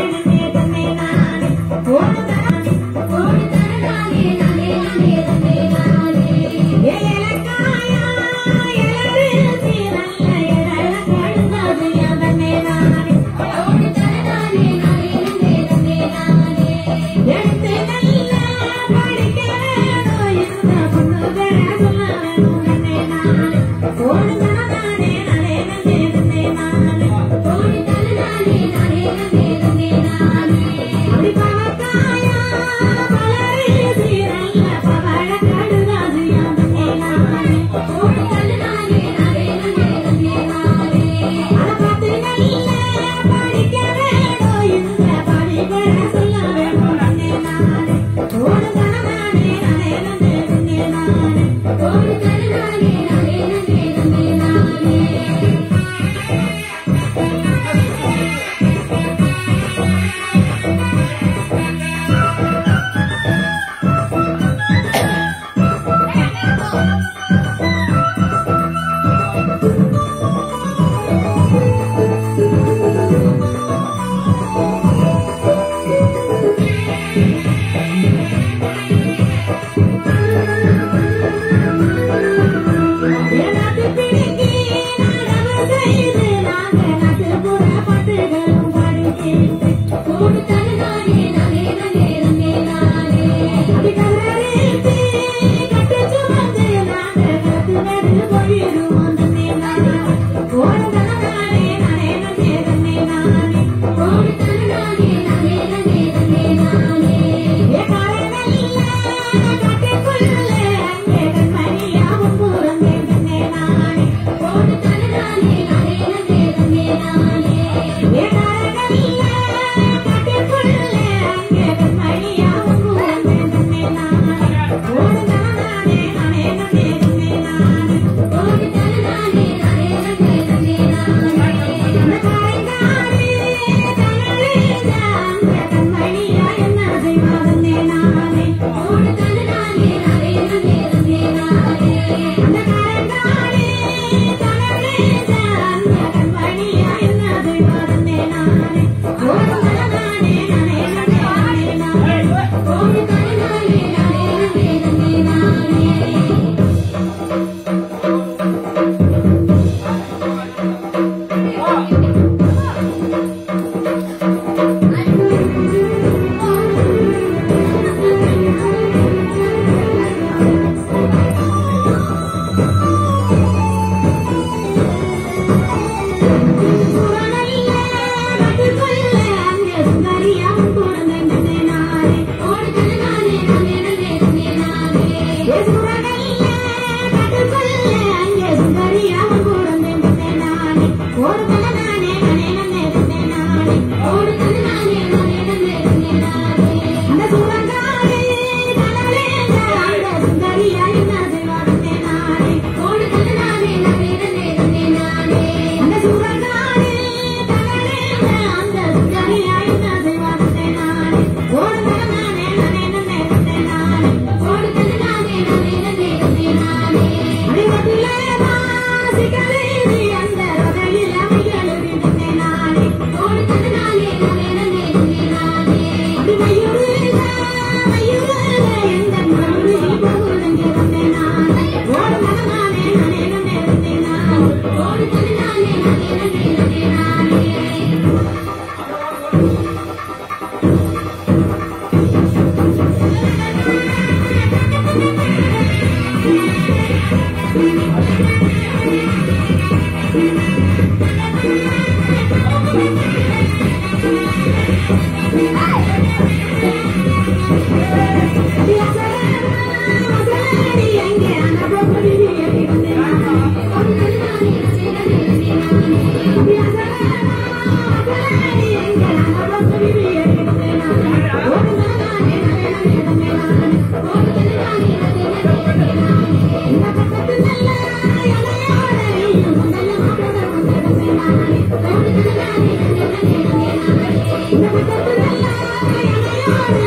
Thank you.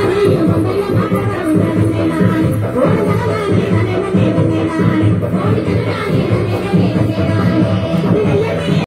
I'm